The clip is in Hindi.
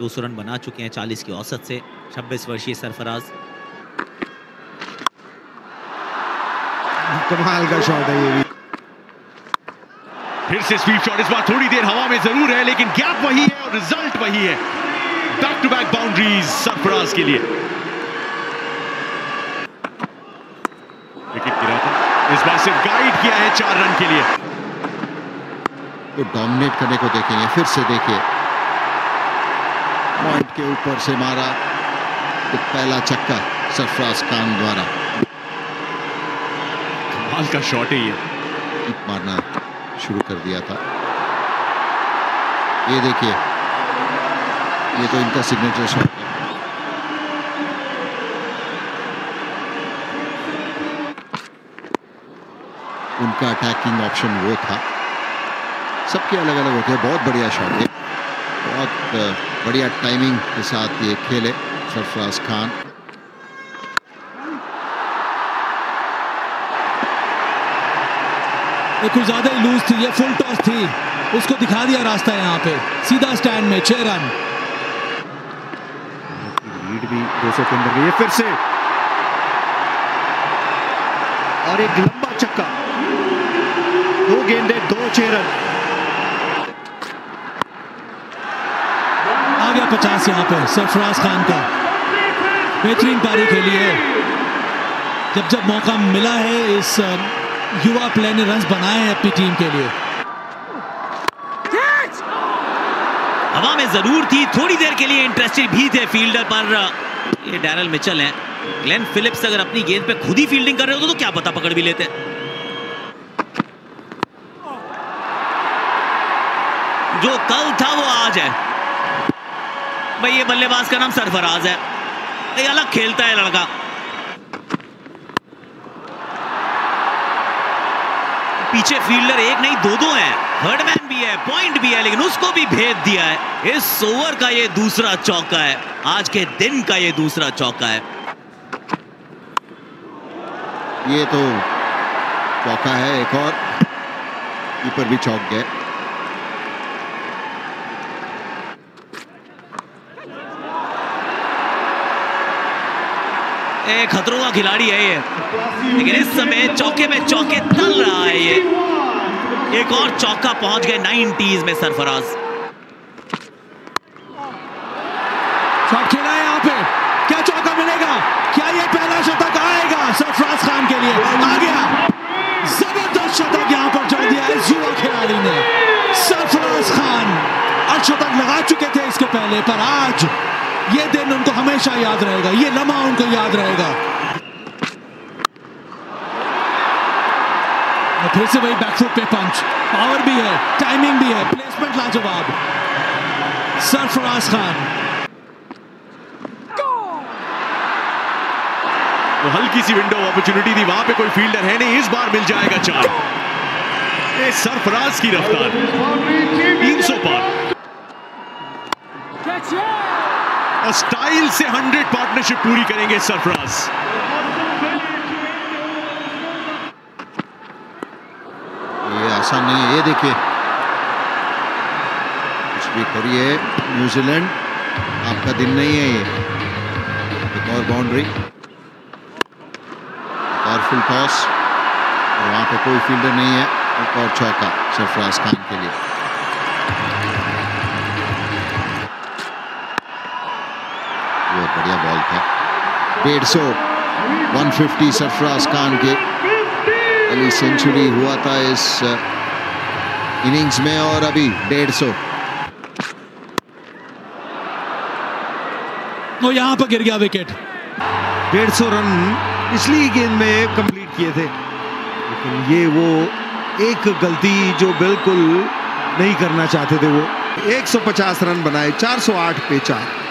200 रन बना चुके हैं 40 की औसत से। 26 वर्षीय सरफराज। कमाल का शॉट है ये भी। फिर से स्वीप शॉट इस बार थोड़ी देर हवा में ज़रूर है लेकिन गैप वही है और रिज़ल्ट वही है। Back to back boundaries Sarfaraz के लिए। विकेट गिरा था। इस बार सिर्फ़ गाइड किया है चार रन के लिए। तो डोमिनेट करने को देखेंगे फिर से देखिए। पॉइंट के ऊपर से मारा। तो पहला छक्का सरफराज खान द्वारा। कमाल का शॉट है ये। मारना शुरू कर दिया था। ये देखिए ये तो इनका सिग्नेचर शॉट है। उनका अटैकिंग ऑप्शन वो था। सबके अलग अलग होते हैं बहुत बढ़िया शॉट है। बहुत बढ़िया टाइमिंग के साथ ये खेले सरफराज खान। ये कुछ ज़्यादा ही लूज थी ये फुल टॉस थी। उसको दिखा दिया रास्ता यहाँ पे। सीधा स्टैंड में छह रन। लीड भी 200 के अंदर गई है फिर से। और एक लंबा चक्का। दो गेंदे दो छह रन। गया पचास यहाँ पे सरफराज खान का। बेहतरीन पारी खेली है। जब जब मौका मिला है इस युवा प्लेयर ने रन बनाए हैं अपनी टीम के लिए। हवा में ज़रूर थी थोड़ी देर के लिए इंटरेस्टेड भी थे फील्डर पर ये डैरल मिचल हैं। ग्लेन फिलिप्स अगर अपनी गेंद पे खुद ही फील्डिंग कर रहे होते तो क्या पता पकड़ भी लेते। जो कल था वो आज है। भाई, ये बल्लेबाज का नाम सरफराज है। ये अलग खेलता है लड़का। पीछे फील्डर एक नहीं दो दो हैं थर्डमैन भी है पॉइंट भी है, लेकिन उसको भी भेद दिया है। इस ओवर का ये दूसरा चौका है। आज के दिन का ये दूसरा चौका है। ये तो चौका है एक और। कीपर भी चौक गए। खतरों का खिलाड़ी है ये। लेकिन इस समय चौके में चौके तल रहा है ये। एक और चौका पहुँच गए नाइनटीज में सरफराज। खेला है यहाँ पे। क्या चौका मिलेगा? क्या ये पहला शतक आएगा सरफराज खान के लिए? आ गया। ज़बरदस्त शतक यहाँ पर जड़ दिया है युवा खिलाड़ी ने। सरफराज खान अर्धशतक लगा चुके थे इसके पहले, पर आज ये दिन उनको हमेशा याद रहेगा ये लम्हा उनको याद रहेगा। फिर से वही बैकफुट पे पंच पावर भी है टाइमिंग भी है प्लेसमेंट लाजवाब। सरफराज खान तो हल्की सी विंडो अपॉर्चुनिटी थी वहाँ पे कोई फील्डर है नहीं इस बार मिल जाएगा चार। ये सरफराज की रफ्तार। 300 पार। और स्टाइल से 100 पार्टनरशिप पूरी करेंगे सरफराज। ये आसान नहीं है, ये देखिए। कुछ भी करिए, न्यूजीलैंड, आपका दिन नहीं है ये। एक और बाउंड्री और फुल टॉस और वहाँ पे कोई फील्डर नहीं है, एक और चौका सरफराज खान के लिए। डेढ़ सौ। वन फिफ्टी सरफराज खान के पहली सेंचुरी हुआ था इस इनिंग्स में और अभी डेढ़ सौ। वो यहाँ पर गिर गया विकेट डेढ़ सौ रन पिछली गेंद में कंप्लीट किए थे। लेकिन ये वो एक गलती जो बिल्कुल नहीं करना चाहते थे वो। 150 रन बनाए 408 पे चार।